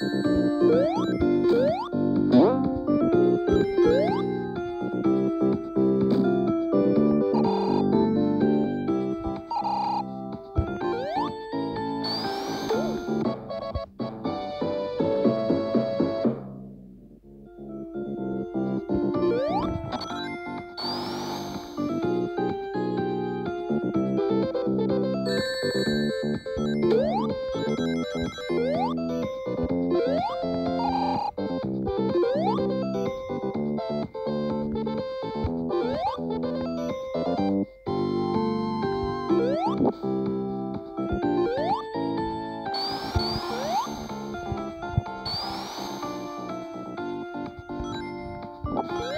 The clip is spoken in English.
thank you you